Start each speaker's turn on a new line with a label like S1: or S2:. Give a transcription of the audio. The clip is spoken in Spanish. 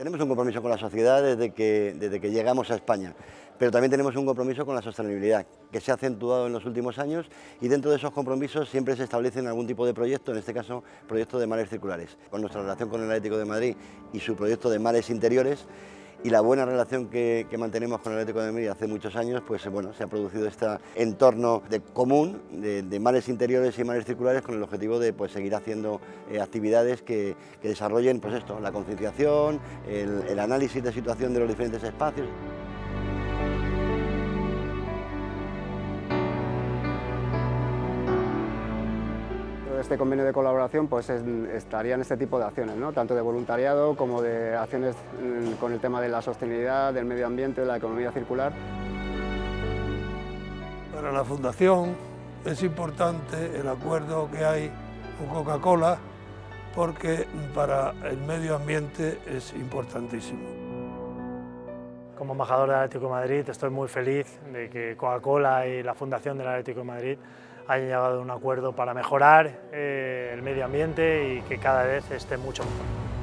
S1: Tenemos un compromiso con la sociedad desde que, desde que llegamos a España, pero también tenemos un compromiso con la sostenibilidad, que se ha acentuado en los últimos años y dentro de esos compromisos siempre se establecen algún tipo de proyecto, en este caso proyecto de mares circulares. Con nuestra relación con el Atlético de Madrid y su proyecto de mares interiores, y la buena relación que, mantenemos con el Atlético de Madrid hace muchos años, pues bueno, se ha producido este entorno de común de, mares interiores y mares circulares con el objetivo de pues, seguir haciendo eh, actividades que, desarrollen pues esto, la concienciación, el análisis de situación de los diferentes espacios.
S2: Este convenio de colaboración pues estaría en este tipo de acciones, ¿no? tanto de voluntariado como de acciones mm, con el tema de la sostenibilidad, del medio ambiente, de la economía circular.
S3: Para la Fundación es importante el acuerdo que hay con Coca-Cola porque para el medio ambiente es importantísimo.
S4: Como embajador del Atlético de Madrid estoy muy feliz de que Coca-Cola y la Fundación del Atlético de Madrid hayan llegado a un acuerdo para mejorar eh, el medio ambiente y que cada vez esté mucho mejor.